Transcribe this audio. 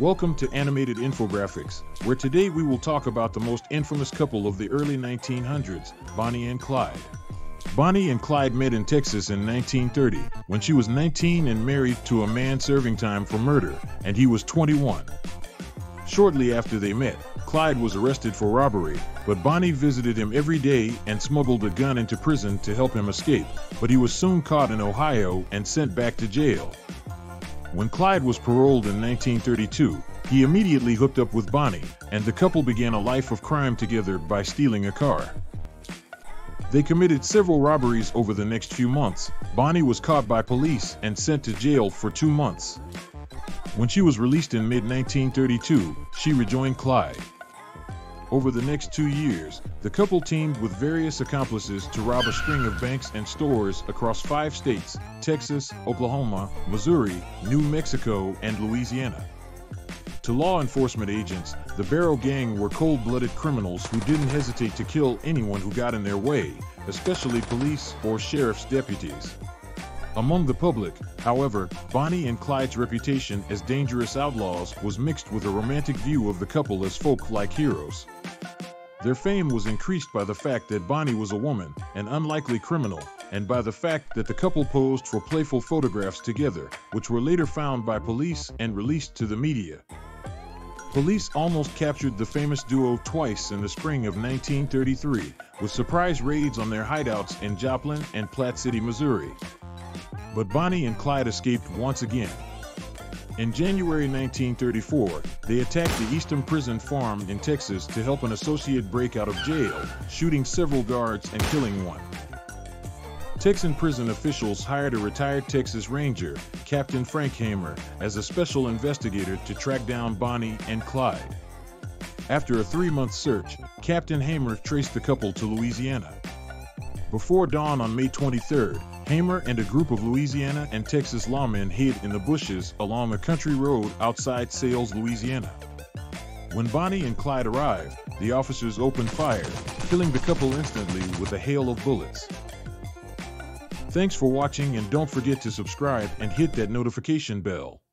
Welcome to Animated Infographics, where today we will talk about the most infamous couple of the early 1900s, Bonnie and Clyde. Bonnie and Clyde met in Texas in 1930 when she was 19 and married to a man serving time for murder, and he was 21. Shortly after they met, Clyde was arrested for robbery, but Bonnie visited him every day and smuggled a gun into prison to help him escape, but he was soon caught in Ohio and sent back to jail. When Clyde was paroled in 1932, he immediately hooked up with Bonnie, and the couple began a life of crime together by stealing a car. They committed several robberies over the next few months. Bonnie was caught by police and sent to jail for two months. When she was released in mid 1932, she rejoined Clyde. Over the next two years, the couple teamed with various accomplices to rob a string of banks and stores across five states Texas, Oklahoma, Missouri, New Mexico, and Louisiana. To law enforcement agents, the Barrow Gang were cold blooded criminals who didn't hesitate to kill anyone who got in their way, especially police or sheriff's deputies. Among the public, however, Bonnie and Clyde's reputation as dangerous outlaws was mixed with a romantic view of the couple as folk like heroes. Their fame was increased by the fact that Bonnie was a woman, an unlikely criminal, and by the fact that the couple posed for playful photographs together, which were later found by police and released to the media. Police almost captured the famous duo twice in the spring of 1933, with surprise raids on their hideouts in Joplin and Platte City, Missouri. But Bonnie and Clyde escaped once again. In January 1934, they attacked the Eastham Prison Farm in Texas to help an associate break out of jail, shooting several guards and killing one. Texan prison officials hired a retired Texas Ranger, Captain Frank Hamer, as a special investigator to track down Bonnie and Clyde. After a three month search, Captain Hamer traced the couple to Louisiana. Before dawn on May 23rd, Hamer and a group of Louisiana and Texas lawmen hid in the bushes along a country road outside Sailes, Louisiana. When Bonnie and Clyde arrived, the officers opened fire, killing the couple instantly with a hail of bullets. Thanks for watching and don't forget to subscribe and hit that notification bell.